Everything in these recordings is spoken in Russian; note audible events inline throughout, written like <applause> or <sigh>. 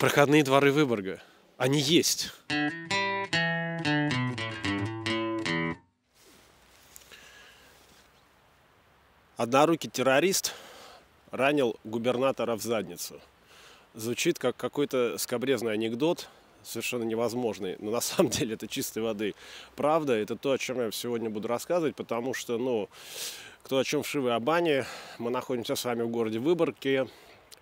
проходные дворы Выборга. Они есть. Однорукий террорист ранил губернатора в задницу. Звучит как какой-то скобрезный анекдот, совершенно невозможный. Но на самом деле это чистой воды. Правда, это то, о чем я сегодня буду рассказывать, потому что, ну, кто о чем вшивы о бане, мы находимся с вами в городе Выборге.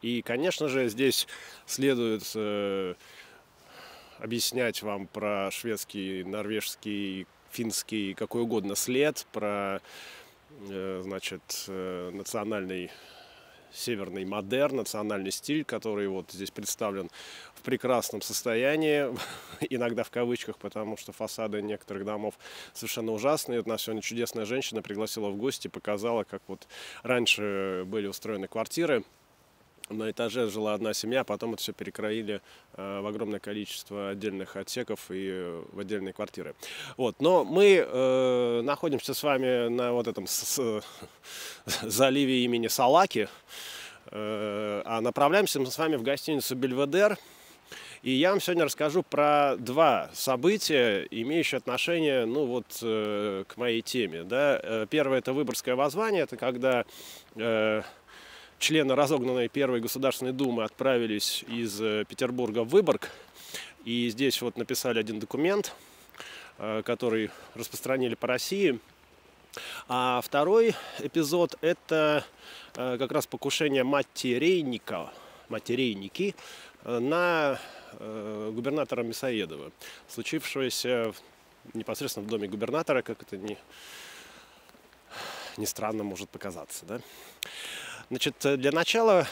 И, конечно же, здесь следует э, объяснять вам про шведский, норвежский, финский, какой угодно след, про Э, значит, э, национальный северный модерн, национальный стиль, который вот здесь представлен в прекрасном состоянии, <laughs> иногда в кавычках, потому что фасады некоторых домов совершенно ужасные. Вот нас сегодня чудесная женщина пригласила в гости, показала, как вот раньше были устроены квартиры на этаже жила одна семья, потом это все перекроили э, в огромное количество отдельных отсеков и э, в отдельные квартиры. Вот. Но мы э, находимся с вами на вот этом с, с, <laughs> заливе имени Салаки, э, а направляемся мы с вами в гостиницу Бельведер. И я вам сегодня расскажу про два события, имеющие отношение ну, вот, э, к моей теме. Да? Э, первое – это Выборгское воззвание. Это когда э, члены разогнанной Первой Государственной Думы отправились из э, Петербурга в Выборг. И здесь вот написали один документ, э, который распространили по России. А второй эпизод – это э, как раз покушение матерейника, матерейники на губернатора Мясоедова, случившееся непосредственно в доме губернатора, как это не, не странно может показаться. Да? Значит, э, для начала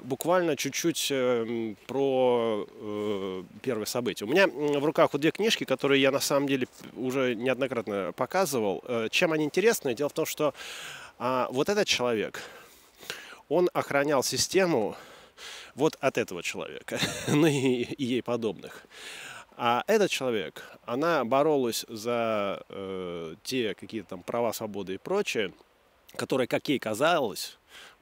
буквально чуть-чуть э, про э, первое событие. У меня в руках вот две книжки, которые я на самом деле уже неоднократно показывал. Чем они интересны? Дело в том, что а, вот этот человек, он охранял систему вот от этого человека, <laughs> ну и, ей подобных. А этот человек, она боролась за э, те какие-то там права, свободы и прочее, которые, как ей казалось,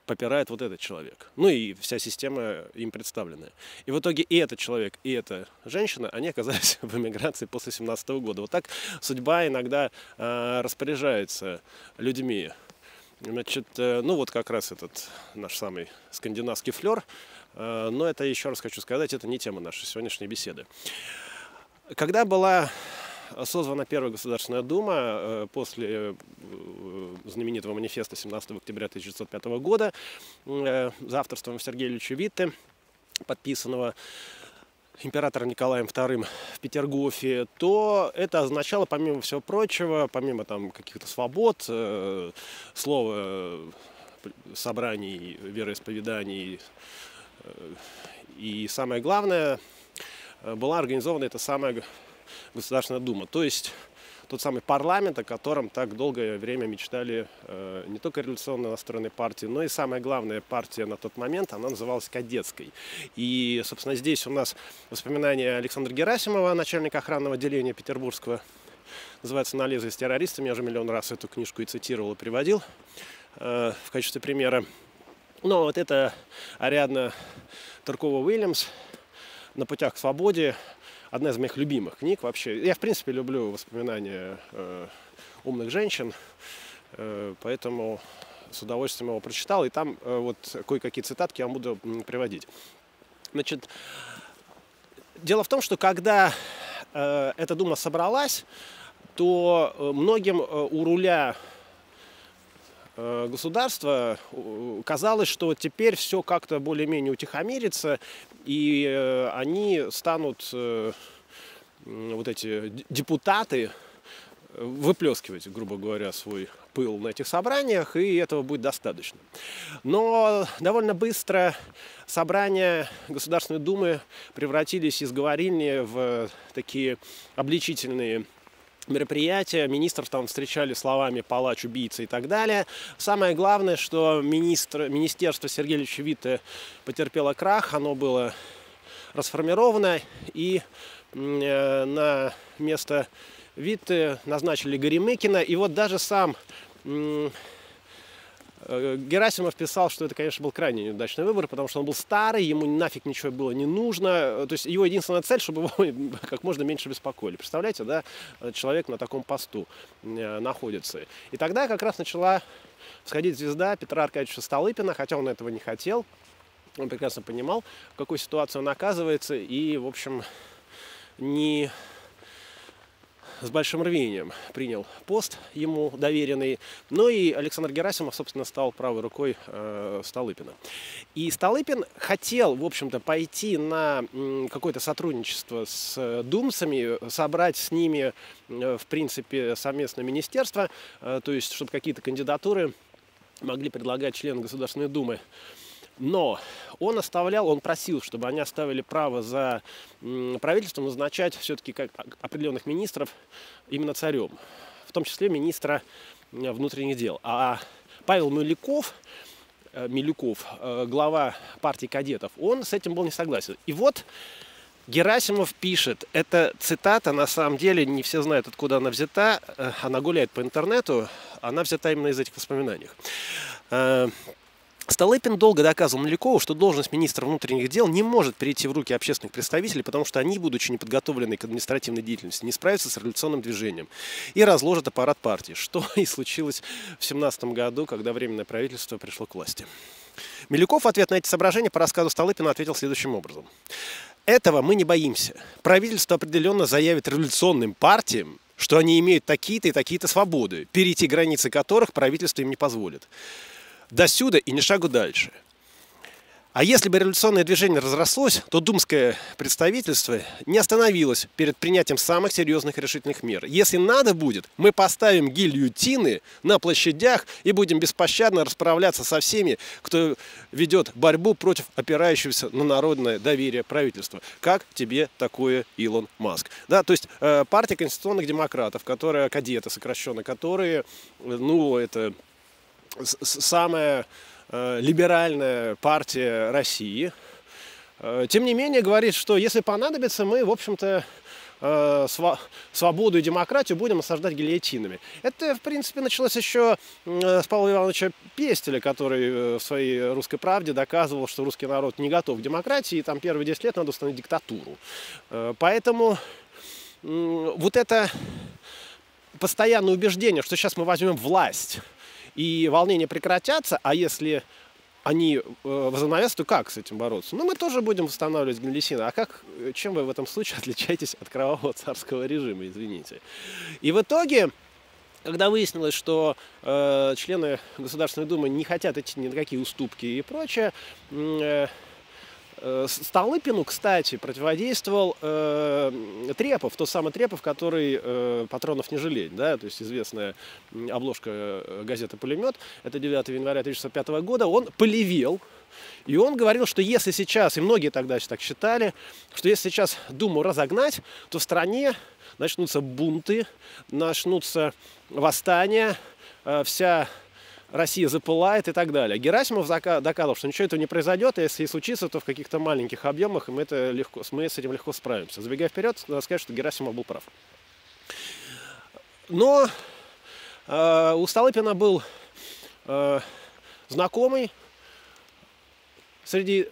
попирает вот этот человек. Ну и вся система им представленная. И в итоге и этот человек, и эта женщина, они оказались <laughs> в эмиграции после 17 года. Вот так судьба иногда э, распоряжается людьми. Значит, э, ну вот как раз этот наш самый скандинавский флер. Э, но это, еще раз хочу сказать, это не тема нашей сегодняшней беседы. Когда была созвана Первая Государственная Дума э, после э, знаменитого манифеста 17 октября 1905 года э, за авторством Сергея Ильича Витте, подписанного императором Николаем II в Петергофе, то это означало, помимо всего прочего, помимо там каких-то свобод, слова собраний, вероисповеданий, и самое главное, была организована эта самая Государственная Дума. То есть тот самый парламент, о котором так долгое время мечтали э, не только революционно настроенные партии, но и самая главная партия на тот момент, она называлась Кадетской. И, собственно, здесь у нас воспоминания Александра Герасимова, начальника охранного отделения Петербургского, называется «На лезвие с террористами». Я уже миллион раз эту книжку и цитировал, и приводил э, в качестве примера. Но вот это Ариадна Таркова-Уильямс «На путях к свободе», одна из моих любимых книг вообще. Я, в принципе, люблю воспоминания э, умных женщин, э, поэтому с удовольствием его прочитал. И там э, вот кое-какие цитатки я вам буду приводить. Значит, дело в том, что когда э, эта дума собралась, то э, многим э, у руля государства казалось, что теперь все как-то более-менее утихомирится, и э, они станут, э, вот эти депутаты, выплескивать, грубо говоря, свой пыл на этих собраниях, и этого будет достаточно. Но довольно быстро собрания Государственной Думы превратились из говорильни в такие обличительные мероприятия, министров там встречали словами «палач, убийца» и так далее. Самое главное, что министр, министерство Сергея Ильича Витте потерпело крах, оно было расформировано, и э, на место Витте назначили Горемыкина, и вот даже сам Э, Герасимов писал, что это, конечно, был крайне неудачный выбор, потому что он был старый, ему нафиг ничего было не нужно. То есть его единственная цель, чтобы его <laughs> как можно меньше беспокоили. Представляете, да, человек на таком посту э, находится. И тогда как раз начала сходить звезда Петра Аркадьевича Столыпина, хотя он этого не хотел. Он прекрасно понимал, в какой ситуации он оказывается, и, в общем, не с большим рвением принял пост ему доверенный. Ну и Александр Герасимов, собственно, стал правой рукой э, Столыпина. И Столыпин хотел, в общем-то, пойти на какое-то сотрудничество с думцами, собрать с ними, э, в принципе, совместное министерство, э, то есть, чтобы какие-то кандидатуры могли предлагать члены Государственной Думы. Но он оставлял, он просил, чтобы они оставили право за правительством назначать все-таки как определенных министров именно царем, в том числе министра внутренних дел. А Павел Милюков, э, Милюков, э, глава партии кадетов, он с этим был не согласен. И вот Герасимов пишет, это цитата, на самом деле не все знают, откуда она взята, э, она гуляет по интернету, она взята именно из этих воспоминаний. Столыпин долго доказывал Малякову, что должность министра внутренних дел не может перейти в руки общественных представителей, потому что они, будучи неподготовлены к административной деятельности, не справятся с революционным движением и разложат аппарат партии, что <laughs> и случилось в 17 году, когда Временное правительство пришло к власти. Милюков в ответ на эти соображения по рассказу Столыпина ответил следующим образом. Этого мы не боимся. Правительство определенно заявит революционным партиям, что они имеют такие-то и такие-то свободы, перейти границы которых правительство им не позволит до сюда и ни шагу дальше. А если бы революционное движение разрослось, то думское представительство не остановилось перед принятием самых серьезных решительных мер. Если надо будет, мы поставим гильютины на площадях и будем беспощадно расправляться со всеми, кто ведет борьбу против опирающегося на народное доверие правительства. Как тебе такое, Илон Маск? Да, то есть э, партия конституционных демократов, которая кадеты сокращенно, которые, ну, это самая э, либеральная партия России. Э, тем не менее, говорит, что если понадобится, мы, в общем-то, э, свободу и демократию будем осаждать гильотинами. Это, в принципе, началось еще с Павла Ивановича Пестеля, который в своей «Русской правде» доказывал, что русский народ не готов к демократии, и там первые 10 лет надо установить диктатуру. Поэтому вот это постоянное убеждение, что сейчас мы возьмем власть, и волнения прекратятся, а если они э, возобновятся, то как с этим бороться? Ну, мы тоже будем восстанавливать Гнилисина. А как, чем вы в этом случае <laughs> отличаетесь от кровавого царского режима, извините? И в итоге, когда выяснилось, что э, члены Государственной Думы не хотят идти ни на какие уступки и прочее, э, Э, Столыпину, кстати, противодействовал э, Трепов, тот самый Трепов, который э, патронов не жалеет, да, то есть известная обложка э, газеты «Пулемет», это 9 января 1905 года, он полевел, и он говорил, что если сейчас, и многие тогда так считали, что если сейчас Думу разогнать, то в стране начнутся бунты, начнутся восстания, э, вся Россия запылает и так далее. Герасимов доказал, что ничего этого не произойдет, а если и случится, то в каких-то маленьких объемах, и мы, это легко, мы с этим легко справимся. Забегая вперед, надо сказать, что Герасимов был прав. Но э, у Столыпина был э, знакомый среди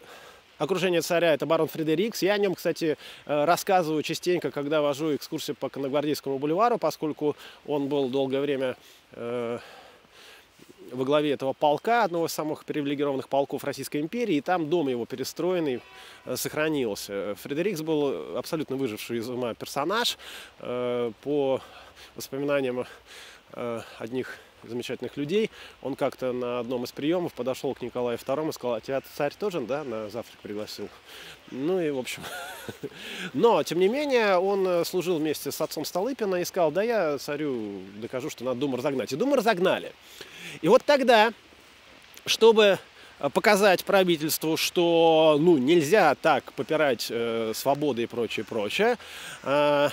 окружения царя, это барон Фредерикс. Я о нем, кстати, э, рассказываю частенько, когда вожу экскурсии по Конногвардейскому бульвару, поскольку он был долгое время э, во главе этого полка, одного из самых привилегированных полков Российской империи, и там дом его перестроенный э, сохранился. Фредерикс был абсолютно выживший из ума персонаж. Э, по воспоминаниям э, одних замечательных людей. Он как-то на одном из приемов подошел к Николаю II и сказал, а тебя царь тоже, да, на завтрак пригласил? Ну и, в общем... <laughs> Но, тем не менее, он служил вместе с отцом Столыпина и сказал, да я царю докажу, что надо Думу разогнать. И Думу разогнали. И вот тогда, чтобы показать правительству, что ну, нельзя так попирать э, свободы и прочее, прочее, э,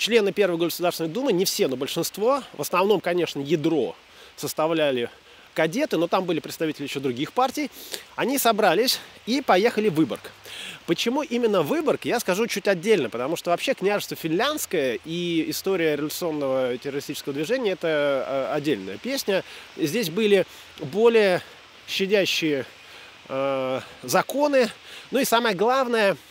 члены Первой Государственной Думы, не все, но большинство, в основном, конечно, ядро составляли кадеты, но там были представители еще других партий, они собрались и поехали в Выборг. Почему именно Выборг, я скажу чуть отдельно, потому что вообще княжество финляндское и история революционного террористического движения – это э, отдельная песня. Здесь были более щадящие э, законы, ну и самое главное –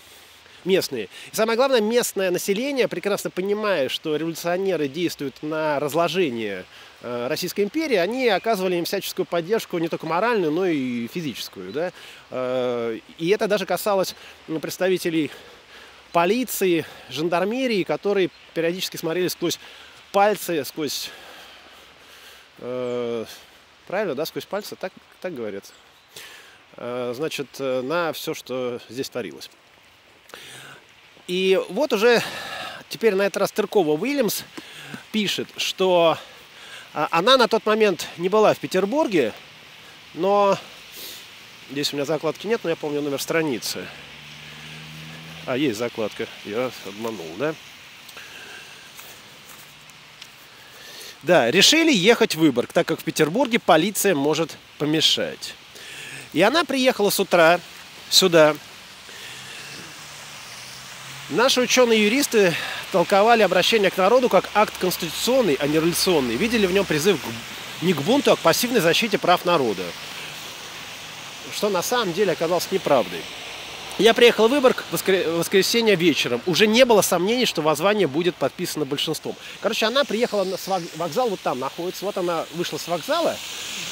местные. И самое главное, местное население, прекрасно понимая, что революционеры действуют на разложение э, Российской империи, они оказывали им всяческую поддержку не только моральную, но и физическую. Да? Э, и это даже касалось ну, представителей полиции, жандармерии, которые периодически смотрели сквозь пальцы, сквозь... Э, правильно, да, сквозь пальцы, так, так говорят. Значит, на все, что здесь творилось. И вот уже теперь на этот раз Тыркова Уильямс пишет, что а, она на тот момент не была в Петербурге, но здесь у меня закладки нет, но я помню номер страницы. А, есть закладка. Я обманул, да? Да, решили ехать в Выборг, так как в Петербурге полиция может помешать. И она приехала с утра сюда, Наши ученые-юристы толковали обращение к народу как акт конституционный, а не революционный. Видели в нем призыв не к бунту, а к пассивной защите прав народа. Что на самом деле оказалось неправдой. Я приехал в Выборг в воскресенье вечером. Уже не было сомнений, что воззвание будет подписано большинством. Короче, она приехала на вокзал, вот там находится. Вот она вышла с вокзала.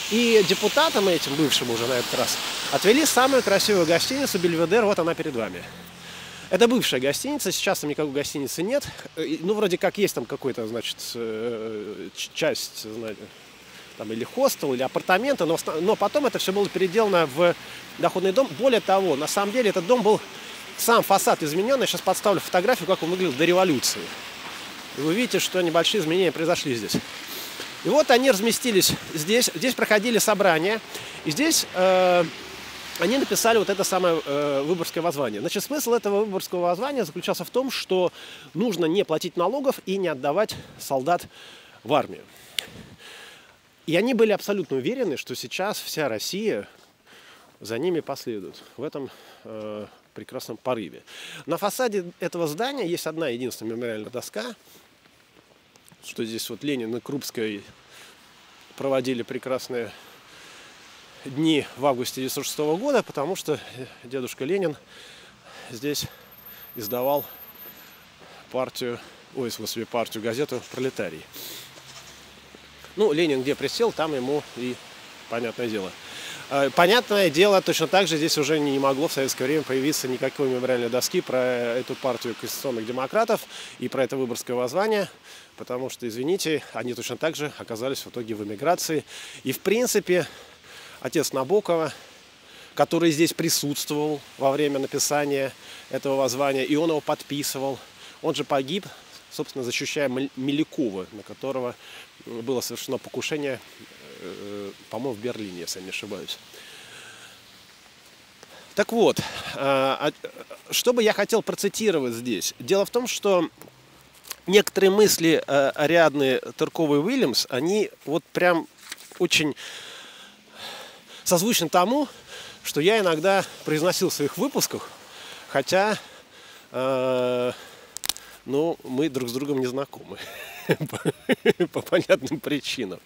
И депутатам этим, бывшим уже на этот раз, отвели самую красивую гостиницу Бельведер. Вот она перед вами. Это бывшая гостиница, сейчас там никакой гостиницы нет. Ну, вроде как есть там какой-то, значит, э, часть, знаете, там или хостел, или апартаменты, но, но потом это все было переделано в доходный дом. Более того, на самом деле этот дом был сам фасад изменен. Я сейчас подставлю фотографию, как он выглядел до революции. И вы видите, что небольшие изменения произошли здесь. И вот они разместились здесь. Здесь проходили собрания. И здесь э, они написали вот это самое э, выборгское воззвание. Значит, смысл этого выборгского воззвания заключался в том, что нужно не платить налогов и не отдавать солдат в армию. И они были абсолютно уверены, что сейчас вся Россия за ними последует в этом э, прекрасном порыве. На фасаде этого здания есть одна единственная мемориальная доска, что здесь вот Ленин и Крупская проводили прекрасное дни в августе 1906 года, потому что дедушка Ленин здесь издавал партию, ой, в смысле, партию, газету «Пролетарий». Ну, Ленин где присел, там ему и понятное дело. А, понятное дело, точно так же здесь уже не могло в советское время появиться никакой мемориальной доски про эту партию конституционных демократов и про это выборское воззвание, потому что, извините, они точно так же оказались в итоге в эмиграции. И, в принципе, отец Набокова, который здесь присутствовал во время написания этого воззвания, и он его подписывал. Он же погиб, собственно, защищая Мелякова, на которого было совершено покушение, э, по-моему, в Берлине, если я не ошибаюсь. Так вот, а, а, что бы я хотел процитировать здесь? Дело в том, что некоторые мысли э, Ариадны Турковой-Уильямс, они вот прям очень созвучно тому, что я иногда произносил в своих выпусках, хотя э, ну, мы друг с другом не знакомы <laughs> по понятным причинам.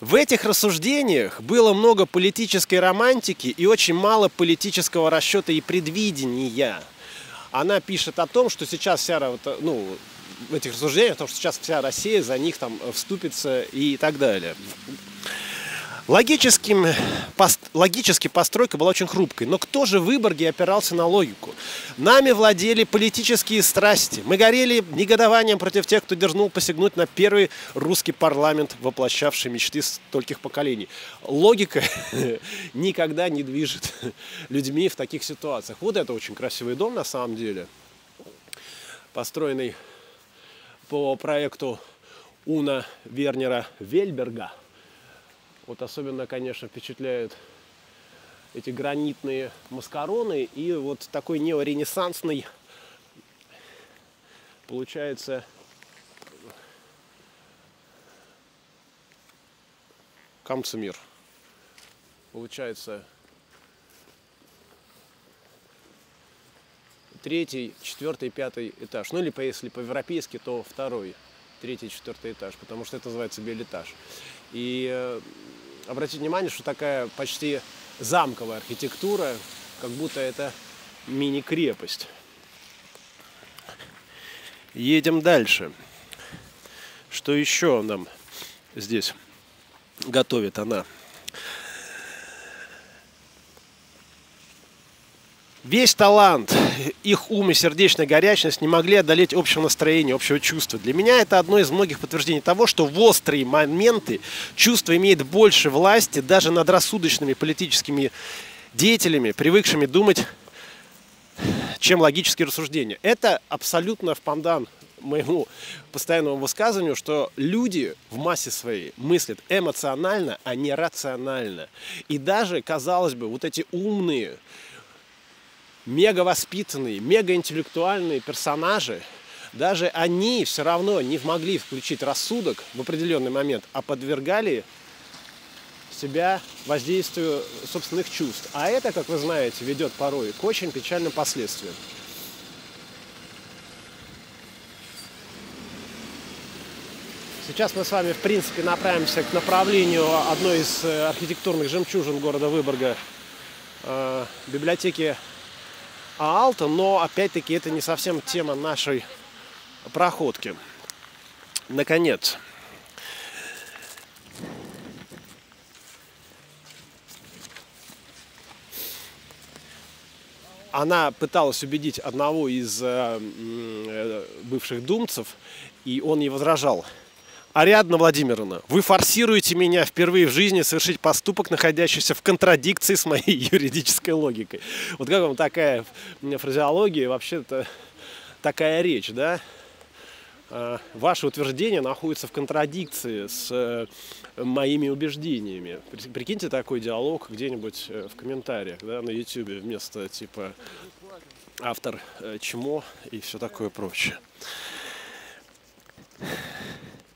В этих рассуждениях было много политической романтики и очень мало политического расчета и предвидения. Она пишет о том, что сейчас вся, ну, в этих рассуждениях, о том, что сейчас вся Россия за них там вступится и так далее. Логическим, пост, логически постройка была очень хрупкой. Но кто же в Выборге опирался на логику? Нами владели политические страсти. Мы горели негодованием против тех, кто дерзнул посягнуть на первый русский парламент, воплощавший мечты стольких поколений. Логика <laughs> никогда не движет людьми в таких ситуациях. Вот это очень красивый дом на самом деле, построенный по проекту Уна Вернера Вельберга – вот особенно, конечно, впечатляют эти гранитные маскароны и вот такой неоренессансный получается Хамцемир. Получается третий, четвертый, пятый этаж. Ну или если по-европейски, то второй, третий, четвертый этаж, потому что это называется белетаж. И обратите внимание, что такая почти замковая архитектура, как будто это мини-крепость. Едем дальше. Что еще нам здесь готовит она? Весь талант, их ум и сердечная горячность не могли одолеть общего настроения, общего чувства. Для меня это одно из многих подтверждений того, что в острые моменты чувство имеет больше власти даже над рассудочными политическими деятелями, привыкшими думать, чем логические рассуждения. Это абсолютно в пандан моему постоянному высказыванию, что люди в массе своей мыслят эмоционально, а не рационально. И даже, казалось бы, вот эти умные, мега воспитанные, мега интеллектуальные персонажи, даже они все равно не могли включить рассудок в определенный момент, а подвергали себя воздействию собственных чувств. А это, как вы знаете, ведет порой к очень печальным последствиям. Сейчас мы с вами, в принципе, направимся к направлению одной из э, архитектурных жемчужин города Выборга, э, библиотеки Аалта, но, опять-таки, это не совсем тема нашей проходки. Наконец, она пыталась убедить одного из э, бывших думцев, и он ей возражал – Ариадна Владимировна, вы форсируете меня впервые в жизни совершить поступок, находящийся в контрадикции с моей <laughs> юридической логикой. Вот как вам такая фразеология, вообще-то такая речь, да? А, ваше утверждение находится в контрадикции с э, моими убеждениями. Прикиньте такой диалог где-нибудь э, в комментариях да, на YouTube вместо типа автор э, чмо и все такое прочее.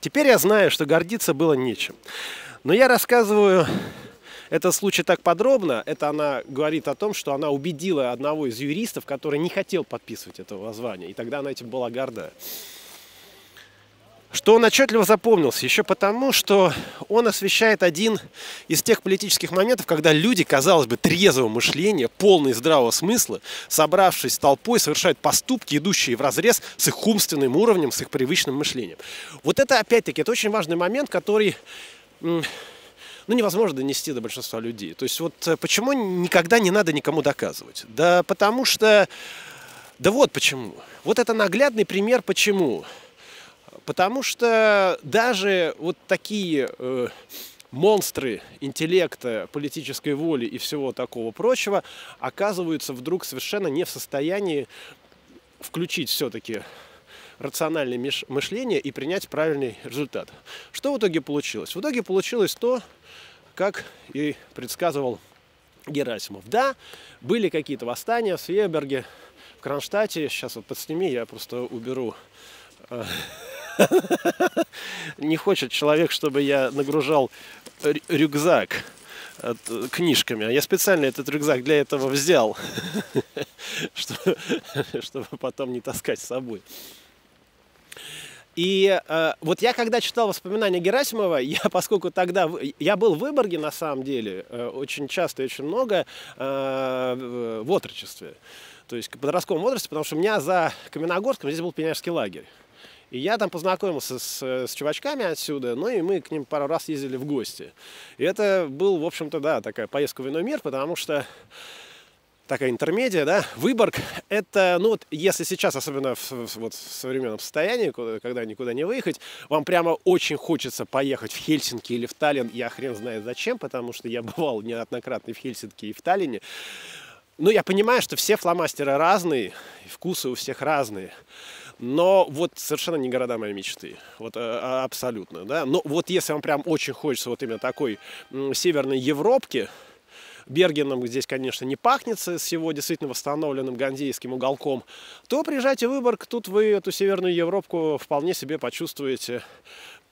Теперь я знаю, что гордиться было нечем. Но я рассказываю этот случай так подробно, это она говорит о том, что она убедила одного из юристов, который не хотел подписывать этого воззвания. И тогда она этим была горда что он отчетливо запомнился, еще потому, что он освещает один из тех политических моментов, когда люди, казалось бы, трезвого мышления, полные здравого смысла, собравшись толпой, совершают поступки, идущие в разрез с их умственным уровнем, с их привычным мышлением. Вот это, опять-таки, это очень важный момент, который ну, невозможно донести до большинства людей. То есть вот э, почему никогда не надо никому доказывать? Да потому что... Да вот почему. Вот это наглядный пример почему. Потому что даже вот такие э, монстры интеллекта, политической воли и всего такого прочего оказываются вдруг совершенно не в состоянии включить все-таки рациональное мышление и принять правильный результат. Что в итоге получилось? В итоге получилось то, как и предсказывал Герасимов. Да, были какие-то восстания в Свеберге, в Кронштадте. Сейчас вот подсними, я просто уберу э, <laughs> Не хочет человек, чтобы я нагружал рюкзак книжками. А я специально этот рюкзак для этого взял, <laughs> <laughs> чтобы потом не таскать с собой. И э, вот я когда читал воспоминания Герасимова, я, поскольку тогда я был в Выборге на самом деле э, очень часто и очень много э, в отрочестве, то есть в подростковом возрасте, потому что у меня за Каменогорском здесь был пионерский лагерь. И я там познакомился с, с чувачками отсюда, ну и мы к ним пару раз ездили в гости. И это был, в общем-то, да, такая поездка в иной мир, потому что такая интермедия, да, Выборг, это, ну вот, если сейчас, особенно в, вот, в современном состоянии, когда никуда не выехать, вам прямо очень хочется поехать в Хельсинки или в Таллин, я хрен знает зачем, потому что я <laughs> бывал неоднократно в Хельсинки и в Таллине, ну, я понимаю, что все фломастеры разные, вкусы у всех разные. Но вот совершенно не города моей мечты. Вот а, абсолютно, да. Но вот если вам прям очень хочется вот именно такой северной Европки, Бергеном здесь, конечно, не пахнется с его действительно восстановленным гандейским уголком, то приезжайте в Выборг, тут вы эту Северную Европку вполне себе почувствуете Э,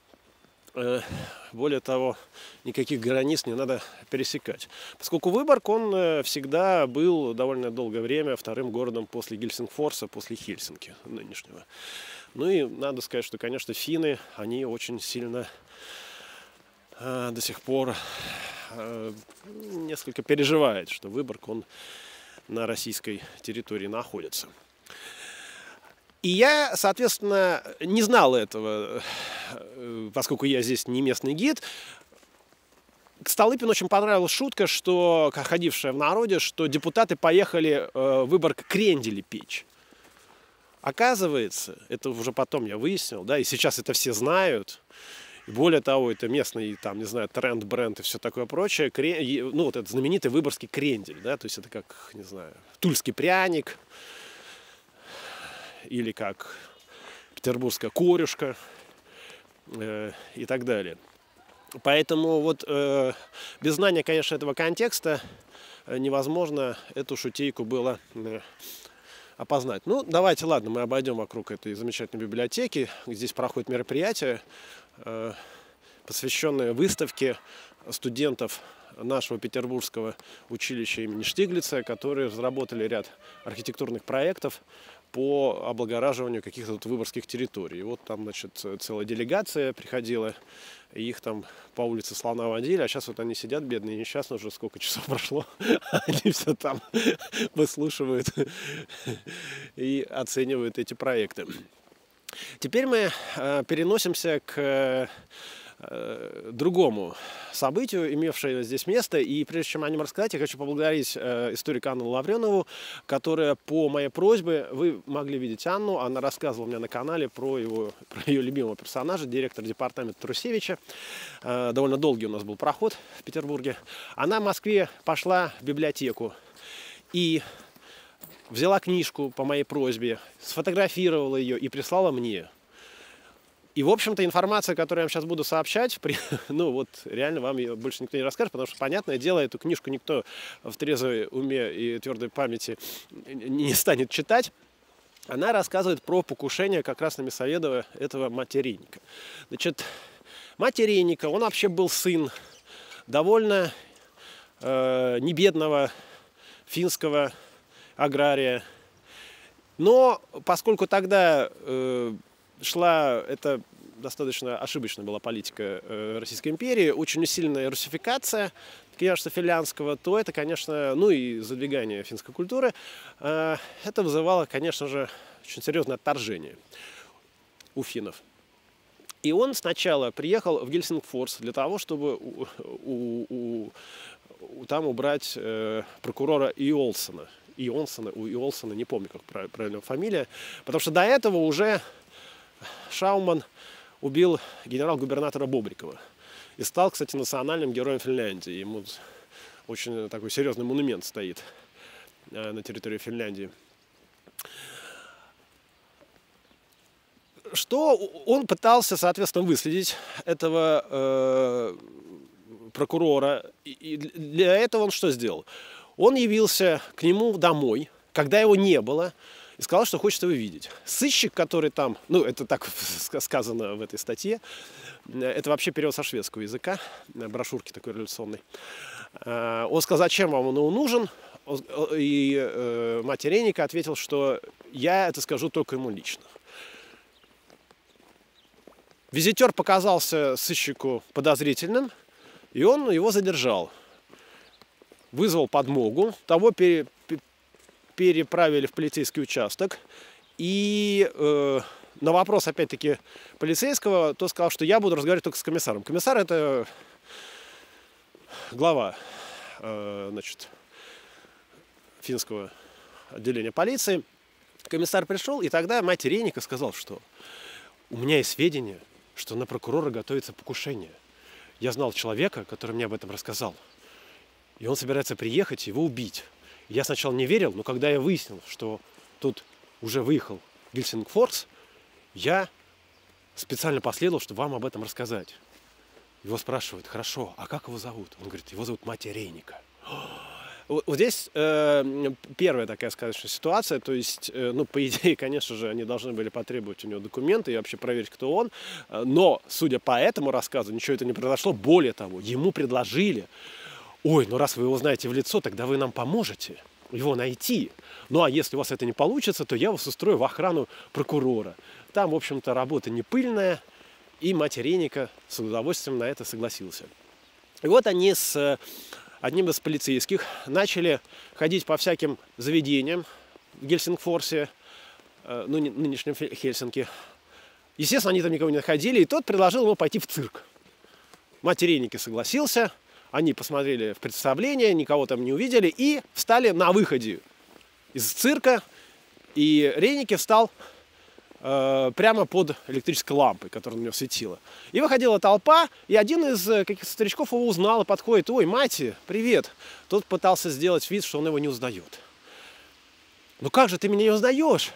более того, никаких границ не надо пересекать. Поскольку Выборг, он э, всегда был довольно долгое время вторым городом после Гельсингфорса, после Хельсинки нынешнего. Ну и надо сказать, что, конечно, финны, они очень сильно э, до сих пор э, несколько переживают, что Выборг, он на российской территории находится. И я, соответственно, не знал этого, э, поскольку я здесь не местный гид. К Столыпину очень понравилась шутка, что, ходившая в народе, что депутаты поехали э, Выборг крендели печь. Оказывается, это уже потом я выяснил, да, и сейчас это все знают, и более того, это местный, там, не знаю, тренд, бренд и все такое прочее. Крен... Ну, вот этот знаменитый выборгский крендель, да, то есть это как, не знаю, тульский пряник, или как петербургская корюшка э, и так далее. Поэтому вот э, без знания, конечно, этого контекста э, невозможно эту шутейку было э, опознать. Ну, давайте, ладно, мы обойдем вокруг этой замечательной библиотеки. Здесь проходит мероприятие, э, посвященное выставке студентов нашего петербургского училища имени Штиглица, которые разработали ряд архитектурных проектов по облагораживанию каких-то вот выборгских территорий. И вот там, значит, целая делегация приходила, и их там по улице слона водили, а сейчас вот они сидят, бедные, несчастные, уже сколько часов <laughs> прошло, они все там <laughs> выслушивают и оценивают эти проекты. Теперь мы э, переносимся к Э, другому событию, имевшее здесь место. И прежде чем о нем рассказать, я хочу поблагодарить э, историка Анну Лавренову, которая по моей просьбе, вы могли видеть Анну, она рассказывала мне на канале про, его, про ее любимого персонажа, директора департамента Трусевича. Э, довольно долгий у нас был проход в Петербурге. Она в Москве пошла в библиотеку и взяла книжку по моей просьбе, сфотографировала ее и прислала мне. И, в общем-то, информация, которую я вам сейчас буду сообщать, при, <laughs> ну вот реально вам ее больше никто не расскажет, потому что, понятное дело, эту книжку никто в трезвой уме и твердой памяти не станет читать. Она рассказывает про покушение как раз на Мясоедова этого материнника. Значит, материнника, он вообще был сын довольно э, небедного финского агрария. Но поскольку тогда э, шла это достаточно ошибочная была политика э, Российской империи, очень усиленная русификация княжества финляндского, то это, конечно, ну и задвигание финской культуры, э, это вызывало, конечно же, очень серьезное отторжение у финнов. И он сначала приехал в Гельсингфорс для того, чтобы у, у, у, там убрать э, прокурора Иолсона. Ионсона, у Иолсона, не помню, как правильно фамилия, потому что до этого уже Шауман убил генерал-губернатора Бобрикова и стал, кстати, национальным героем Финляндии. Ему очень такой серьезный монумент стоит э, на территории Финляндии. Что он пытался, соответственно, выследить этого э, прокурора. И для этого он что сделал? Он явился к нему домой, когда его не было, сказал, что хочет его видеть. Сыщик, который там, ну, это так <laughs> сказано в этой статье, это вообще перевод со шведского языка, брошюрки такой революционной. Э, он сказал, зачем вам он нужен, и э, мать Реника ответил, что я это скажу только ему лично. Визитер показался сыщику подозрительным, и он его задержал. Вызвал подмогу, того пере, переправили в полицейский участок. И э, на вопрос, опять-таки, полицейского, то сказал, что я буду разговаривать только с комиссаром. Комиссар это глава э, значит, финского отделения полиции. Комиссар пришел, и тогда мать Реника сказал, что у меня есть сведения, что на прокурора готовится покушение. Я знал человека, который мне об этом рассказал. И он собирается приехать его убить. Я сначала не верил, но когда я выяснил, что тут уже выехал Гельсингфорс, я специально последовал, чтобы вам об этом рассказать. Его спрашивают, хорошо, а как его зовут? Он говорит, его зовут Матя Рейника. Вот здесь э, первая такая сказочная ситуация, то есть, э, ну, по идее, <laughs> конечно же, они должны были потребовать у него документы и вообще проверить, кто он, э, но, судя по этому рассказу, ничего это не произошло. Более того, ему предложили, ой, ну раз вы его знаете в лицо, тогда вы нам поможете его найти. Ну а если у вас это не получится, то я вас устрою в охрану прокурора. Там, в общем-то, работа не пыльная, и мать Реника с удовольствием на это согласился. И вот они с э, одним из полицейских начали ходить по всяким заведениям в Гельсингфорсе, э, ну, нынешнем Хельсинки. Естественно, они там никого не находили, и тот предложил ему пойти в цирк. Мать Реники согласился, они посмотрели в представление, никого там не увидели и встали на выходе из цирка. И Реники встал Э, прямо под электрической лампой, которая на него светила. И выходила толпа, и один из э, каких-то старичков его узнал и подходит, ой, мати, привет. Тот пытался сделать вид, что он его не узнает. Ну как же ты меня не узнаешь?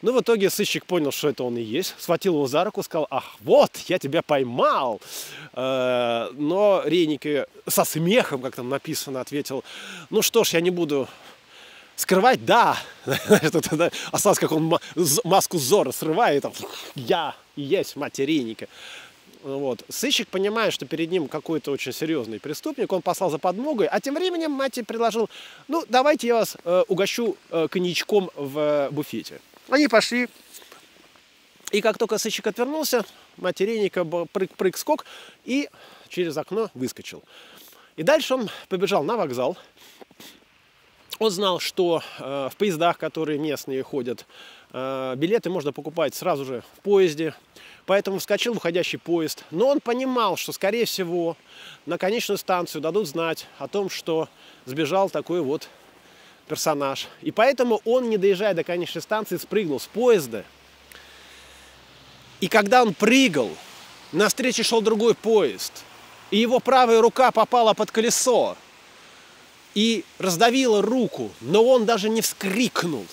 Ну, в итоге сыщик понял, что это он и есть, схватил его за руку, сказал, ах, вот, я тебя поймал. Э, но Рейники со смехом, как там написано, ответил, ну что ж, я не буду Скрывать, да. <laughs> Осталось, как он маску Зора срывает. Я и есть материнника. Вот. Сыщик, понимая, что перед ним какой-то очень серьезный преступник, он послал за подмогой, а тем временем Мати предложил, ну, давайте я вас э, угощу э, коньячком в э, буфете. Они пошли. И как только сыщик отвернулся, материнника прыг-прыг-скок и через окно выскочил. И дальше он побежал на вокзал, он знал, что э, в поездах, которые местные ходят, э, билеты можно покупать сразу же в поезде. Поэтому вскочил в уходящий поезд. Но он понимал, что, скорее всего, на конечную станцию дадут знать о том, что сбежал такой вот персонаж. И поэтому он, не доезжая до конечной станции, спрыгнул с поезда. И когда он прыгал, на встрече шел другой поезд. И его правая рука попала под колесо и раздавила руку, но он даже не вскрикнул.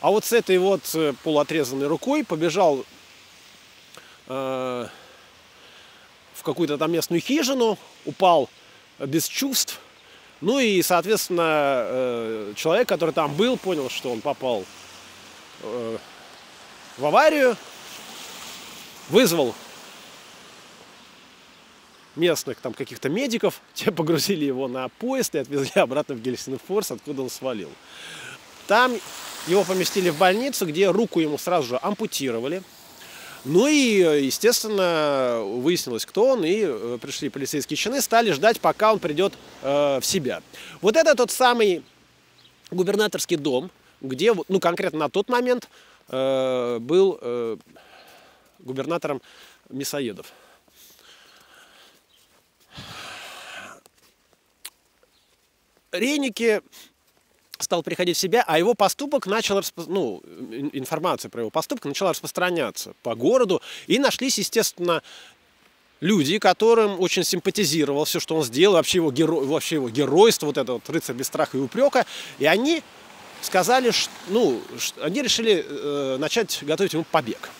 А вот с этой вот э, полуотрезанной рукой побежал э, в какую-то там местную хижину, упал без чувств. Ну и, соответственно, э, человек, который там был, понял, что он попал э, в аварию, вызвал местных там каких-то медиков, <laughs> те погрузили его на поезд и отвезли обратно в Гельсингфорс, откуда он свалил. Там его поместили в больницу, где руку ему сразу же ампутировали. Ну и, естественно, выяснилось, кто он, и э, пришли полицейские чины, стали ждать, пока он придет э, в себя. Вот это тот самый губернаторский дом, где, ну, конкретно на тот момент э, был э, губернатором Мясоедов. Рейнике стал приходить в себя, а его поступок начал, ну, информация про его поступок начала распространяться по городу, и нашлись, естественно, люди, которым очень симпатизировал все, что он сделал, вообще его, геро... вообще его геройство, вот это вот рыцарь без страха и упрека, и они сказали, что, ну, они решили э, начать готовить ему побег.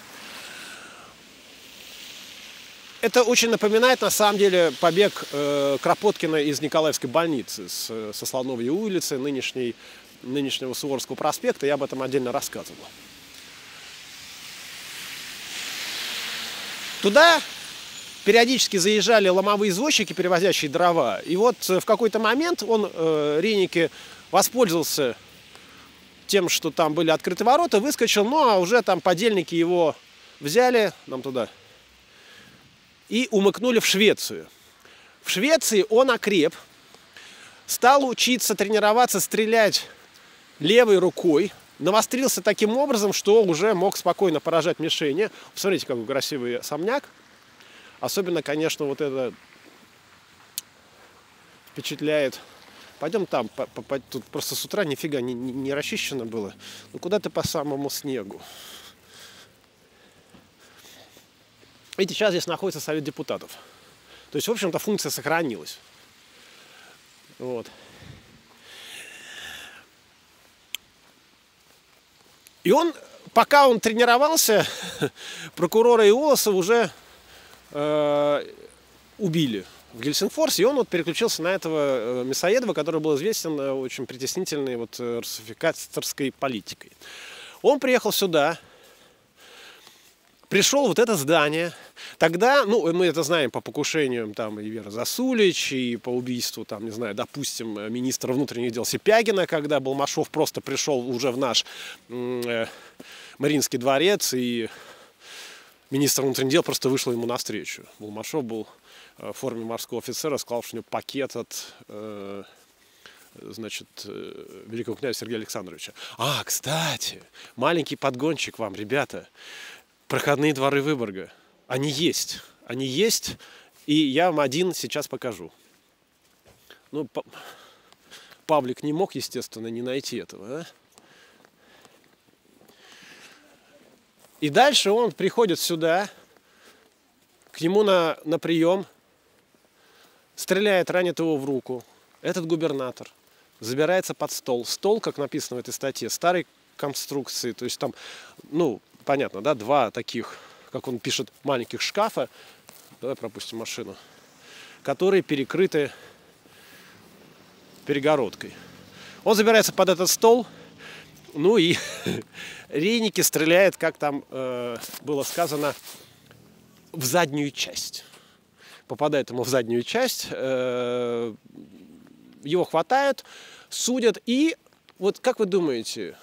Это очень напоминает, на самом деле, побег э, Кропоткина из Николаевской больницы с, со Слоновой улицы, нынешней, нынешнего Суворского проспекта. Я об этом отдельно рассказывал. Туда периодически заезжали ломовые извозчики, перевозящие дрова. И вот в какой-то момент он, э, Реники, воспользовался тем, что там были открыты ворота, выскочил, ну а уже там подельники его взяли, нам туда и умыкнули в Швецию. В Швеции он окреп, стал учиться тренироваться, стрелять левой рукой, навострился таким образом, что уже мог спокойно поражать мишени. Посмотрите, какой красивый особняк. Особенно, конечно, вот это впечатляет. Пойдем там, по, по, тут просто с утра нифига не, не, не расчищено было. Ну куда ты по самому снегу? Видите, сейчас здесь находится Совет депутатов. То есть, в общем-то, функция сохранилась. Вот. И он, пока он тренировался, <laughs> прокурора Иолоса уже э, убили. в Гельсингфорс, и он вот переключился на этого Мясоедова, который был известен очень притеснительной вот русификаторской политикой. Он приехал сюда, пришел вот это здание. Тогда, ну, мы это знаем по покушениям там и Вера Засулич, и по убийству, там, не знаю, допустим, министра внутренних дел Сипягина, когда Балмашов просто пришел уже в наш э, Мариинский дворец, и министр внутренних дел просто вышел ему навстречу. Балмашов был э, в форме морского офицера, сказал, что у него пакет от э, значит, э, великого князя Сергея Александровича. А, кстати, маленький подгончик вам, ребята проходные дворы Выборга. Они есть. Они есть. И я вам один сейчас покажу. Ну, Павлик не мог, естественно, не найти этого. А? И дальше он приходит сюда, к нему на, на прием, стреляет, ранит его в руку. Этот губернатор забирается под стол. Стол, как написано в этой статье, старой конструкции. То есть там, ну, понятно, да, два таких, как он пишет, маленьких шкафа, давай пропустим машину, которые перекрыты перегородкой. Он забирается под этот стол, ну и <laughs> Рейники стреляет, как там э, было сказано, в заднюю часть. Попадает ему в заднюю часть, э, его хватают, судят и вот как вы думаете,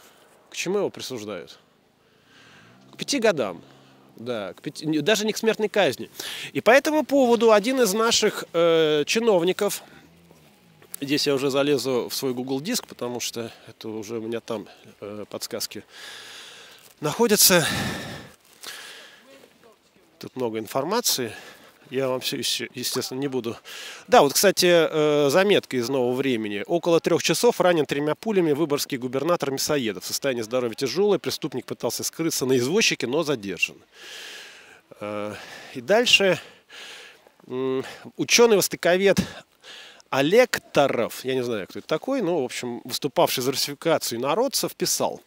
к чему его присуждают? Пяти годам. Да, к пяти, даже не к смертной казни. И по этому поводу один из наших э, чиновников, здесь я уже залезу в свой Google диск, потому что это уже у меня там э, подсказки находятся. Тут много информации. Я вам все, естественно, не буду. Да, вот, кстати, э, заметка из нового времени. Около трех часов ранен тремя пулями выборгский губернатор Мясоедов. Состояние здоровья тяжелое. Преступник пытался скрыться на извозчике, но задержан. Э, и дальше ученый-востоковед Олег Таров, я не знаю, кто это такой, но, в общем, выступавший за русификацию народцев, писал.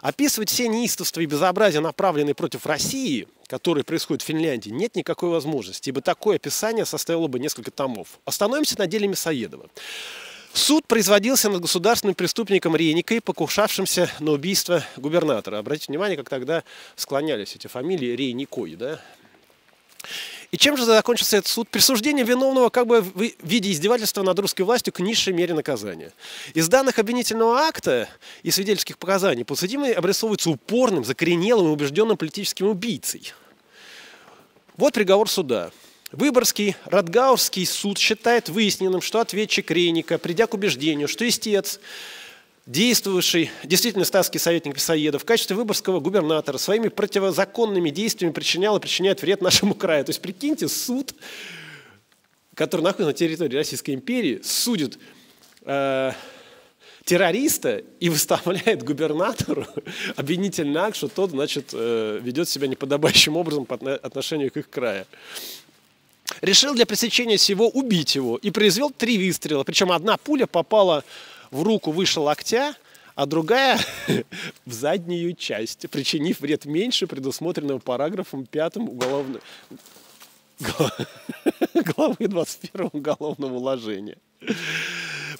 Описывать все неистовства и безобразия, направленные против России, которые происходят в Финляндии, нет никакой возможности, ибо такое описание составило бы несколько томов. Остановимся на деле Мясоедова. Суд производился над государственным преступником Реникой, покушавшимся на убийство губернатора. Обратите внимание, как тогда склонялись эти фамилии Рейникой, да? И чем же закончился этот суд? Присуждение виновного как бы в виде издевательства над русской властью к низшей мере наказания. Из данных обвинительного акта и свидетельских показаний подсудимый обрисовывается упорным, закоренелым и убежденным политическим убийцей. Вот приговор суда. Выборгский Радгаурский суд считает выясненным, что ответчик Рейника, придя к убеждению, что истец действовавший действительно статский советник Писаедов в качестве выборгского губернатора своими противозаконными действиями причинял и причиняет вред нашему краю. То есть, прикиньте, суд, который находится на территории Российской империи, судит э, террориста и <laughs> выставляет губернатору <laughs> обвинительный акт, что тот, значит, э, ведет себя неподобающим образом по отношению к их краю решил для пресечения всего убить его и произвел три выстрела. Причем одна пуля попала в руку выше локтя, а другая <laughs> в заднюю часть, причинив вред меньше предусмотренного параграфом 5 уголовного <laughs> главы 21 уголовного уложения.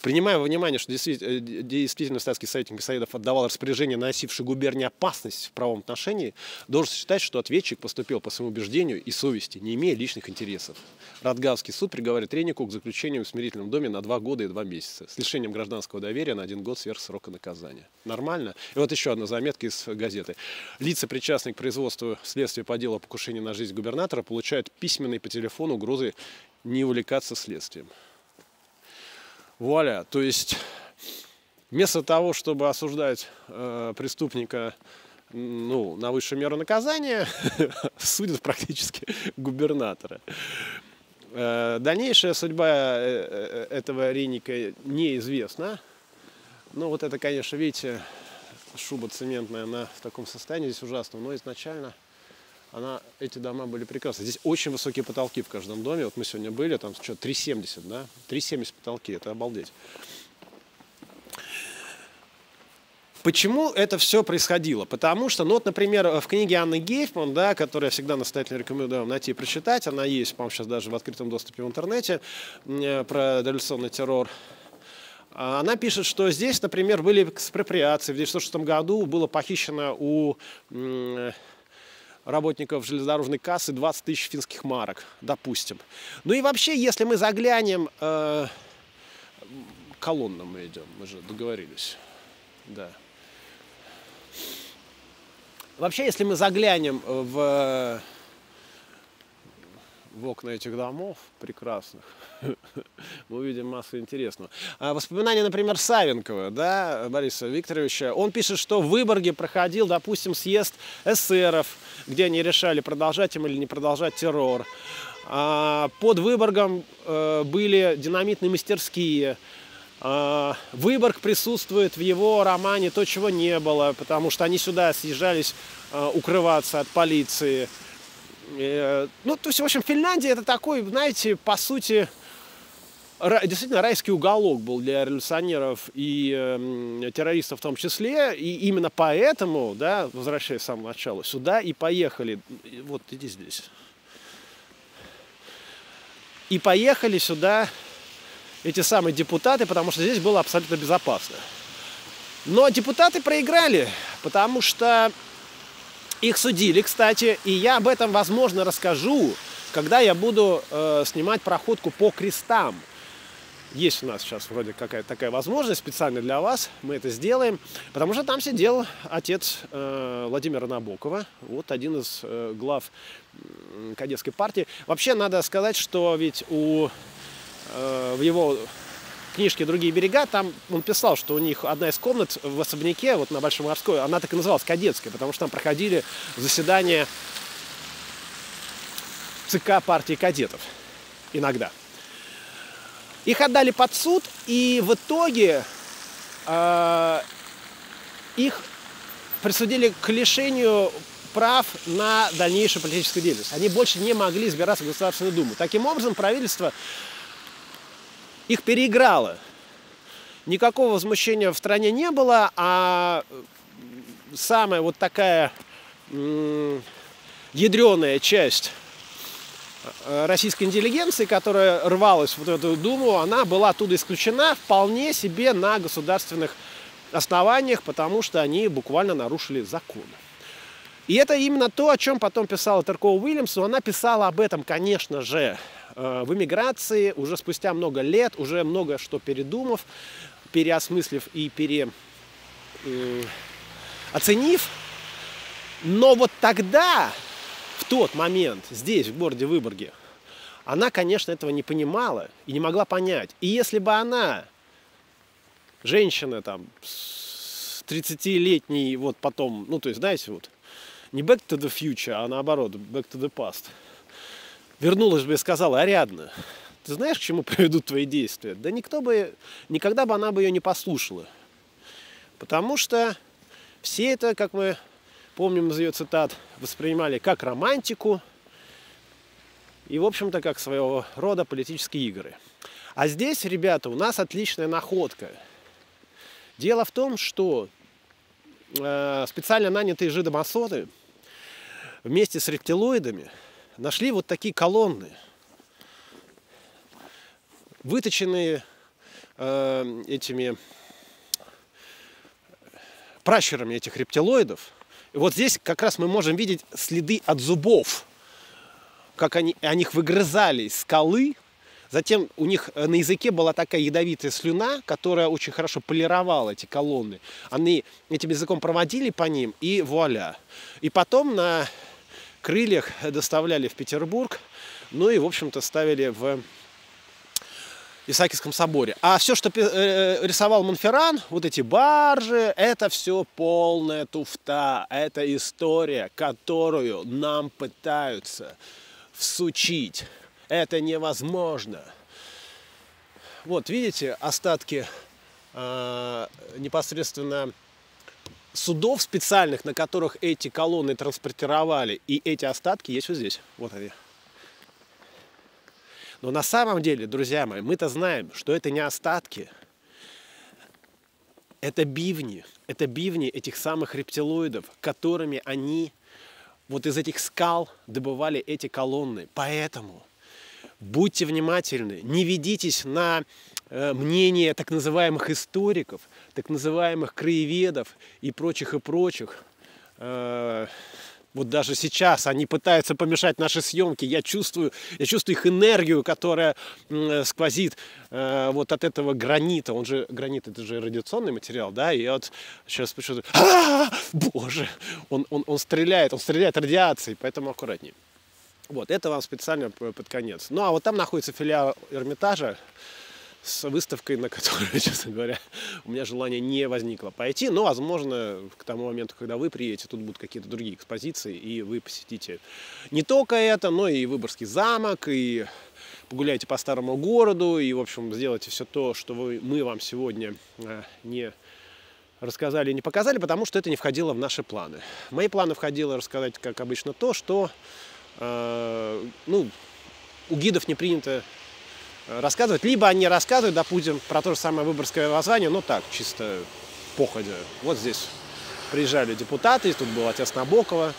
Принимая во внимание, что действительно, э, действительно статский советник Бесаидов отдавал распоряжение, наносившее губернии опасность в правом отношении, должен считать, что ответчик поступил по своему убеждению и совести, не имея личных интересов. Радгавский суд приговаривает Ренику к заключению в смирительном доме на два года и два месяца с лишением гражданского доверия на один год сверх срока наказания. Нормально? И вот еще одна заметка из газеты. Лица, причастные к производству следствия по делу о покушении на жизнь губернатора, получают письменные по телефону угрозы не увлекаться следствием. Вуаля, то есть вместо того, чтобы осуждать э, преступника ну, на высшую меру наказания, <laughs> судят практически <laughs> губернатора. Э, дальнейшая судьба э, э, этого Реника неизвестна. Ну, вот это, конечно, видите, шуба цементная, она в таком состоянии здесь ужасно, но изначально она, эти дома были прекрасны. Здесь очень высокие потолки в каждом доме. Вот мы сегодня были, там что, 3,70, да? 3,70 потолки, это обалдеть. Почему это все происходило? Потому что, ну вот, например, в книге Анны Гейфман, да, которую я всегда настоятельно рекомендую вам найти и прочитать, она есть, по-моему, сейчас даже в открытом доступе в интернете, э, про революционный террор, она пишет, что здесь, например, были экспроприации. В 1906 году было похищено у работников железнодорожной кассы 20 тысяч финских марок, допустим. Ну и вообще, если мы заглянем... Э, колоннам мы идем, мы же договорились. Да. Вообще, если мы заглянем в, в окна этих домов прекрасных, <laughs> мы увидим массу интересного. А воспоминания, например, Савенкова, да, Бориса Викторовича, он пишет, что в Выборге проходил, допустим, съезд эсеров, где они решали, продолжать им или не продолжать террор. А под Выборгом э, были динамитные мастерские, а, Выборг присутствует в его романе то, чего не было, потому что они сюда съезжались а, укрываться от полиции. Э, ну, то есть, в общем, Финляндия это такой, знаете, по сути, действительно райский уголок был для революционеров и э, террористов в том числе. И именно поэтому, да, возвращаясь с самого начала, сюда и поехали. Вот, иди здесь. И поехали сюда эти самые депутаты, потому что здесь было абсолютно безопасно. Но депутаты проиграли, потому что их судили, кстати, и я об этом, возможно, расскажу, когда я буду э, снимать проходку по крестам. Есть у нас сейчас вроде какая-то такая возможность специально для вас, мы это сделаем, потому что там сидел отец э, Владимира Набокова, вот один из э, глав кадетской партии. Вообще надо сказать, что ведь у Э, в его книжке «Другие берега», там он писал, что у них одна из комнат в особняке, вот на Большой Морской, она так и называлась кадетская, потому что там проходили заседания ЦК партии кадетов иногда. Их отдали под суд, и в итоге э, их присудили к лишению прав на дальнейшую политическую деятельность. Они больше не могли избираться в Государственную Думу. Таким образом, правительство их переиграло. Никакого возмущения в стране не было, а самая вот такая ядреная часть э, российской интеллигенции, которая рвалась вот эту думу, она была оттуда исключена вполне себе на государственных основаниях, потому что они буквально нарушили законы. И это именно то, о чем потом писала Теркова Уильямсу. Она писала об этом, конечно же, в эмиграции уже спустя много лет, уже много что передумав, переосмыслив и пере, э, оценив. Но вот тогда, в тот момент, здесь, в городе Выборге, она, конечно, этого не понимала и не могла понять. И если бы она, женщина там, 30-летний, вот потом, ну, то есть, знаете, вот, не back to the future, а наоборот, back to the past – вернулась бы и сказала, Ариадна, ты знаешь, к чему <laughs> приведут твои действия? Да никто бы, никогда бы она бы ее не послушала. Потому что все это, как мы помним из ее цитат, воспринимали как романтику и, в общем-то, как своего рода политические игры. А здесь, ребята, у нас отличная находка. Дело в том, что э, специально нанятые жидомасоны вместе с рептилоидами – нашли вот такие колонны, выточенные э, этими пращурами этих рептилоидов. И вот здесь как раз мы можем видеть следы от зубов, как они, они их выгрызали из скалы. Затем у них э, на языке была такая ядовитая слюна, которая очень хорошо полировала эти колонны. Они этим языком проводили по ним, и вуаля. И потом на крыльях доставляли в Петербург, ну и, в общем-то, ставили в Исаакиевском соборе. А все, что э, рисовал Монферран, вот эти баржи, это все полная туфта. Это история, которую нам пытаются всучить. Это невозможно. Вот, видите, остатки э, непосредственно судов специальных, на которых эти колонны транспортировали, и эти остатки есть вот здесь. Вот они. Но на самом деле, друзья мои, мы-то знаем, что это не остатки. Это бивни, это бивни этих самых рептилоидов, которыми они вот из этих скал добывали эти колонны. Поэтому будьте внимательны, не ведитесь на мнение так называемых историков, так называемых краеведов и прочих и прочих. Э, вот даже сейчас они пытаются помешать наши съемки. Я чувствую, я чувствую их энергию, которая э, сквозит э, вот от этого гранита. Он же гранит, это же радиационный материал, да? И вот сейчас почему-то, боже, он, он, он стреляет, он стреляет радиацией, поэтому аккуратнее. Вот, это вам специально под конец. Ну, а вот там находится филиал Эрмитажа с выставкой, на которую, <laughs> честно говоря, у меня желания не возникло пойти. Но, возможно, к тому моменту, когда вы приедете, тут будут какие-то другие экспозиции, и вы посетите не только это, но и Выборгский замок, и погуляйте по старому городу, и, в общем, сделайте все то, что вы, мы вам сегодня э, не рассказали не показали, потому что это не входило в наши планы. В мои планы входило рассказать, как обычно, то, что э, ну, у гидов не принято рассказывать. Либо они рассказывают, допустим, про то же самое выборское воззвание, но так, чисто походя. Вот здесь приезжали депутаты, тут был отец Набокова.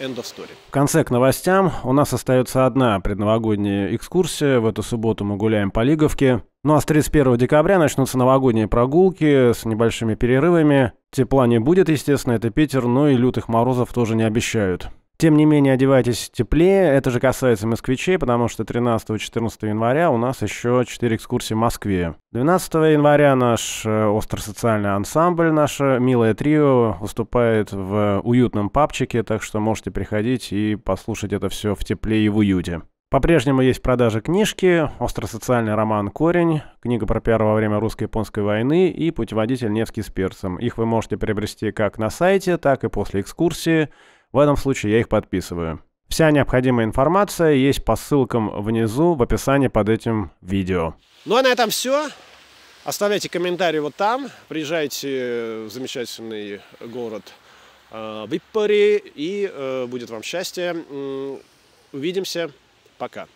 End of story. В конце к новостям у нас остается одна предновогодняя экскурсия. В эту субботу мы гуляем по Лиговке. Ну а с 31 декабря начнутся новогодние прогулки с небольшими перерывами. Тепла не будет, естественно, это Питер, но и лютых морозов тоже не обещают. Тем не менее, одевайтесь теплее. Это же касается москвичей, потому что 13-14 января у нас еще 4 экскурсии в Москве. 12 января наш э, остросоциальный ансамбль, наше милое трио, выступает в уютном папчике, так что можете приходить и послушать это все в тепле и в уюте. По-прежнему есть в продаже книжки, остросоциальный роман «Корень», книга про первое время русско-японской войны и путеводитель «Невский с перцем». Их вы можете приобрести как на сайте, так и после экскурсии – в этом случае я их подписываю. Вся необходимая информация есть по ссылкам внизу в описании под этим видео. Ну а на этом все. Оставляйте комментарии вот там. Приезжайте в замечательный город э, Виппари и э, будет вам счастье. Увидимся. Пока.